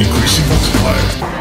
increasing multiplier.